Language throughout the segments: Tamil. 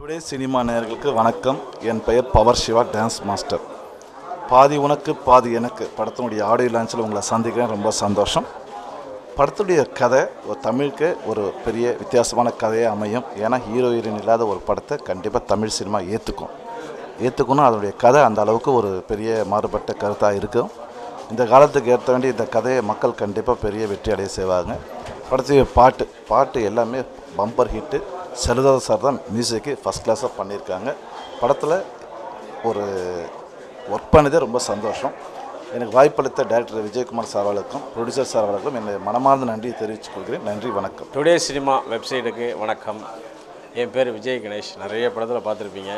டுடே சினிமா நேயர்களுக்கு வணக்கம். என் பெயர் பவர் சிவா டான்ஸ் மாஸ்டர் பாதி உனக்கு பாதி எனக்கு. படத்தினுடைய ஆடியோ லான்ச்சில் உங்களை சந்திக்கிறேன். ரொம்ப சந்தோஷம். படத்துடைய கதை ஒரு தமிழுக்கு ஒரு பெரிய வித்தியாசமான கதையாக அமையும். ஏன்னா ஹீரோ ஹீரோயின் இல்லாத ஒரு படத்தை கண்டிப்பாக தமிழ் சினிமா ஏற்றுக்கும் ஏற்றுக்கணும் அதனுடைய கதை அந்த அளவுக்கு ஒரு பெரிய மாறுபட்ட கருத்தாக இருக்கும். இந்த காலத்துக்கு ஏற்ற வேண்டிய இந்த கதையை மக்கள் கண்டிப்பாக பெரிய வெற்றி அடைய செய்வாங்க. படத்துக்கு பாட்டு பாட்டு எல்லாமே பம்பர் ஹிட்டு செலுதாத சார் தான் மியூசிக்கு ஃபஸ்ட் கிளாஸாக பண்ணியிருக்காங்க. படத்தில் ஒரு ஒர்க் பண்ணதே ரொம்ப சந்தோஷம். எனக்கு வாய்ப்பளித்த டேரக்டர் விஜயகுமார் சார் அவர்களுக்கும் ப்ரொடியூசர் சார் அவர்களுக்கும் என்னை மனமார்ந்த நன்றியை தெரிவித்துக் கொள்கிறேன். நன்றி வணக்கம். டுடே சினிமா வெப்சைட்டுக்கு வணக்கம். என் பேர் விஜய் கணேஷ். நிறைய படத்தில் பார்த்துருப்பீங்க.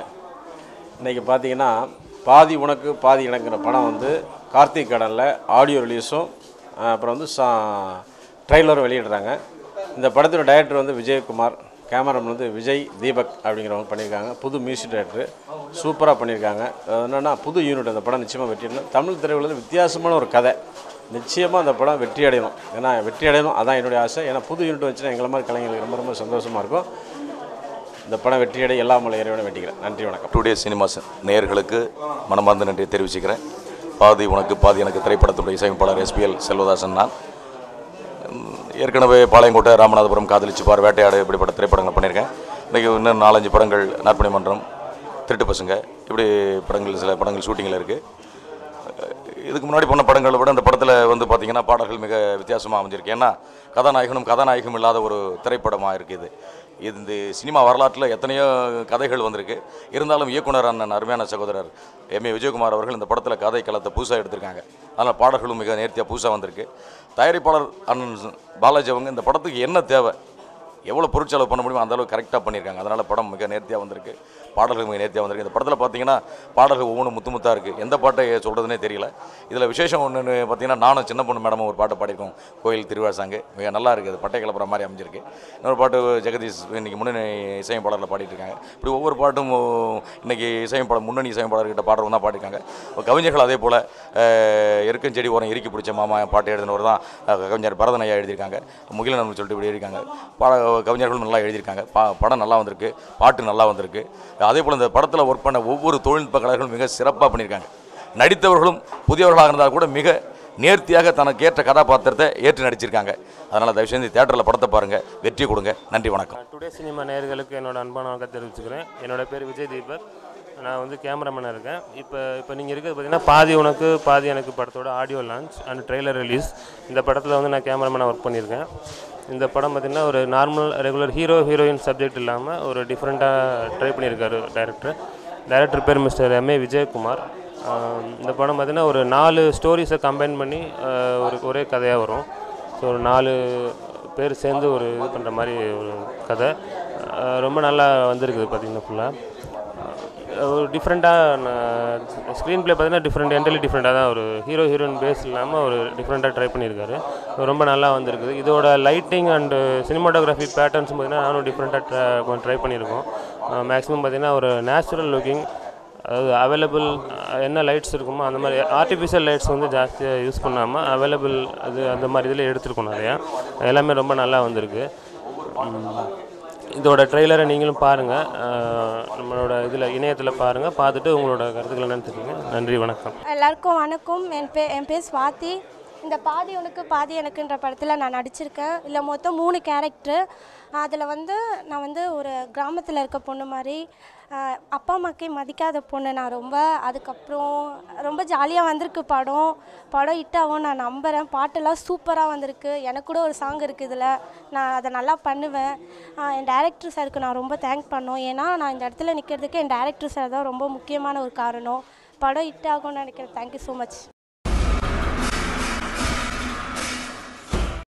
இன்றைக்கி பார்த்தீங்கன்னா பாதி உனக்கு பாதி எனக்குற படம் வந்து கார்த்திக் கடனில் ஆடியோ ரிலீஸும் அப்புறம் வந்து சா ட்ரெய்லரும் வெளியிடுறாங்க. இந்த படத்தோட டைரக்டர் வந்து விஜயகுமார் கேமராமேன் வந்து விஜய் தீபக் அப்படிங்கிறவங்க பண்ணியிருக்காங்க. புது மியூசிக் டைரக்டர். சூப்பராக பண்ணியிருக்காங்க. என்னென்னா புது யூனிட் அந்த படம் நிச்சயமாக வெற்றி தமிழ் திரையுலகில் வித்தியாசமான ஒரு கதை. நிச்சயமாக அந்த படம் வெற்றி அடையணும். ஏன்னா வெற்றி அடையணும். அதான் என்னுடைய ஆசை. ஏன்னா புது யூனிட் வச்சுன்னா எங்களை மாதிரி கலைஞர்களுக்கு ரொம்ப ரொம்ப சந்தோஷமாக இருக்கும். இந்த படம் வெற்றியடைய எல்லா மலை இறைவனும் வெட்டிக்கிறேன் நன்றி வணக்கம். டுடே சினிமாஸ் நேயர்களுக்கு மனமார்ந்த நன்றியை தெரிவிச்சுக்கிறேன். பாதி உனக்கு பாதி எனக்கு திரைப்படத்துடைய இசையமைப்பாளர் எஸ்பிஎல் செல்வதாசன் நான். ஏற்கனவே பாளையங்கோட்டை ராமநாதபுரம் காதலிச்சுப்பார் வேட்டையாடு இப்படிப்பட்ட திரைப்படங்கள் பண்ணியிருக்கேன். இன்றைக்கி இன்னும் நாலஞ்சு படங்கள் நாற்பணி மன்றம் திருட்டு பசங்க. இப்படி படங்கள் சில படங்கள் ஷூட்டிங்கில் இருக்குது இதுக்கு முன்னாடி பண்ண படங்களை விட இந்த படத்தில் வந்து பார்த்தீங்கன்னா பாடல்கள் மிக வித்தியாசமாக அமைஞ்சிருக்கு. ஏன்னா கதாநாயகனும் கதாநாயகம் இல்லாத ஒரு திரைப்படமாக இருக்குது இது. இந்த சினிமா வரலாற்றில் எத்தனையோ கதைகள் வந்திருக்கு. இருந்தாலும் இயக்குனர் அண்ணன் அருமையான சகோதரர் எம் ஏ விஜயகுமார் அவர்கள் இந்த படத்தில் கதை களத்தை புதுசாக எடுத்திருக்காங்க. அதனால் பாடல்களும் மிக நேர்த்தியாக புதுசாக வந்திருக்கு. தயாரிப்பாளர் அண்ணன் பாலாஜி அவங்க இந்த படத்துக்கு என்ன தேவை? எவ்வளோ பொருட்செலவு பண்ண முடியுமோ அந்த அளவுக்கு கரெக்டாக பண்ணியிருக்காங்க. அதனால் படம் மிக நேர்த்தியாக வந்திருக்கு. பாடல்கள் மிக நேர்த்தியாக வந்திருக்கு. இந்த படத்தில் பார்த்தீங்கன்னா பாடல்கள் ஒவ்வொன்றும் முத்து முத்தாக இருக்குது எந்த பாட்டை சொல்கிறதுனே தெரியல. இதில் விசேஷம் ஒன்று பார்த்தீங்கன்னா நானும் சின்ன பொண்ணு மேடமும் ஒரு பாட்டு பாடியிருக்கோம். கோயில் திருவிழா சாங்கு. மிக நல்லா இருக்குது அது பட்டை கிளப்புற மாதிரி அமைஞ்சிருக்கு. இன்னொரு பாட்டு ஜெகதீஷ் இன்றைக்கி முன்னணி இசையமைப்பாளரில் பாடிட்டு இருக்காங்க இப்படி ஒவ்வொரு பாட்டும் இன்றைக்கி இசையமைப்பாளர் முன்னணி இசையமைப்பாளர்கிட்ட பாடுறவங்க தான் பாடிருக்காங்க இப்போ கவிஞர்கள் அதே போல் இருக்கும் செடி ஓரம் இறுக்கி பிடிச்ச மாமா பாட்டு எழுதினவர் தான் கவிஞர் பரதன் ஐயா எழுதியிருக்காங்க. முகிலன் சொல்லிட்டு இப்படி எழுதியிருக்காங்க. பாட கவிஞர்களும் நல்லா எழுதியிருக்காங்க. பா படம் நல்லா வந்திருக்கு. பாட்டு நல்லா வந்திருக்கு. அதே போல் இந்த படத்தில் ஒர்க் பண்ண ஒவ்வொரு தொழில்நுட்ப கலைஞர்களும் மிக சிறப்பாக பண்ணியிருக்காங்க. நடித்தவர்களும் புதியவர்களாக இருந்தால் கூட மிக நேர்த்தியாக தனக்கு ஏற்ற கதாபாத்திரத்தை ஏற்று நடிச்சிருக்காங்க. அதனால் தயவு செஞ்சு தேட்டரில் படத்தை பாருங்கள் வெற்றி கொடுங்க. நன்றி வணக்கம். டுடே சினிமா நேயர்களுக்கு என்னோட அன்பான வணக்கம் தெரிவிச்சுக்கிறேன். என்னோட பேர் விஜய் தீபக் நான் வந்து கேமராமேனாக இருக்கேன். இப்போ இப்போ நீங்கள் இருக்கிறது பார்த்தீங்கன்னா பாதி உனக்கு பாதி எனக்கு படத்தோட audio launch and trailer release இந்த படத்தில் வந்து நான் கேமராமேனாக ஒர்க் பண்ணியிருக்கேன். இந்த படம் பார்த்திங்கன்னா ஒரு normal regular hero heroine subject இல்லாமல் ஒரு டிஃப்ரெண்ட்டாக ட்ரை பண்ணியிருக்காரு டைரக்டர் டைரக்டர் பேர் மிஸ்டர் எம் ஏ விஜயகுமார். இந்த படம் பார்த்திங்கன்னா ஒரு நாலு ஸ்டோரிஸை கம்பைன் பண்ணி ஒரு ஒரே கதையாக வரும். ஸோ ஒரு நாலு பேர் சேர்ந்து ஒரு இது பண்ணுற மாதிரி ஒரு கதை. ரொம்ப நல்லா வந்திருக்குது பார்த்திங்கன்னா ஃபுல்லாக ஒரு டிஃப்ரெண்ட்டாக ஸ்க்ரீன் ப்ளே பார்த்தீங்கன்னா டிஃப்ரெண்ட் என்டலி டிஃப்ரெண்ட்டாக தான் ஒரு ஹீரோ ஹீரோயின் பேஸ் இல்லாமல் ஒரு டிஃப்ரெண்ட்டாக ட்ரை பண்ணியிருக்காரு. ரொம்ப நல்லா வந்திருக்குது. இதோட லைட்டிங் அண்டு சினிமாட்டோகிராஃபி பேட்டர்ன்ஸ் பார்த்தீங்கன்னா நானும் டிஃப்ரெண்ட்டாக கொஞ்சம் ட்ரை பண்ணியிருக்கோம். மேக்ஸிமம் பார்த்தீங்கன்னா ஒரு நேச்சுரல் லுக்கிங் அதாவது அவைலபிள் என்ன லைட்ஸ் இருக்குமோ அந்த மாதிரி ஆர்டிஃபிஷியல் லைட்ஸ் வந்து ஜாஸ்தியாக யூஸ் பண்ணாமல் அவைலபிள் அது அந்த மாதிரி இதில் எடுத்துருக்கோம் நிறையா. எல்லாமே ரொம்ப நல்லா வந்திருக்கு. இதோட ட்ரெய்லரை நீங்களும் பாருங்கள் நம்மளோட இதில் இணையத்தில் பாருங்கள் பார்த்துட்டு உங்களோட கருத்துக்களை என்னன்னு தெரியுங்க நன்றி வணக்கம். எல்லாருக்கும் வணக்கம். என் பே என் பேர் சுவாதி. இந்த பாதி உனக்கு பாதி எனக்குன்ற படத்தில் நான் நடிச்சிருக்கேன். இல்லை மொத்தம் மூணு கேரக்டர் அதில் வந்து நான் வந்து ஒரு கிராமத்தில் இருக்க பொண்ணு மாதிரி அப்பா அம்மாக்கே மதிக்காத பொண்ணு நான் ரொம்ப. அதுக்கப்புறம் ரொம்ப ஜாலியாக வந்திருக்கு படம். படம் ஹிட் ஆகும் நான் நம்புகிறேன் பாட்டெல்லாம் சூப்பராக வந்திருக்கு. எனக்கு கூட ஒரு சாங் இருக்குது இதில். நான் அதை நல்லா பண்ணுவேன். என் டேரக்டர் சாருக்கு நான் ரொம்ப தேங்க் பண்ணோம். ஏன்னா நான் இந்த இடத்துல நிற்கிறதுக்கு என் டேரக்டர் சார் தான் ரொம்ப முக்கியமான ஒரு காரணம். படம் ஹிட் ஆகும்னு நினைக்கிறேன். Thank you so much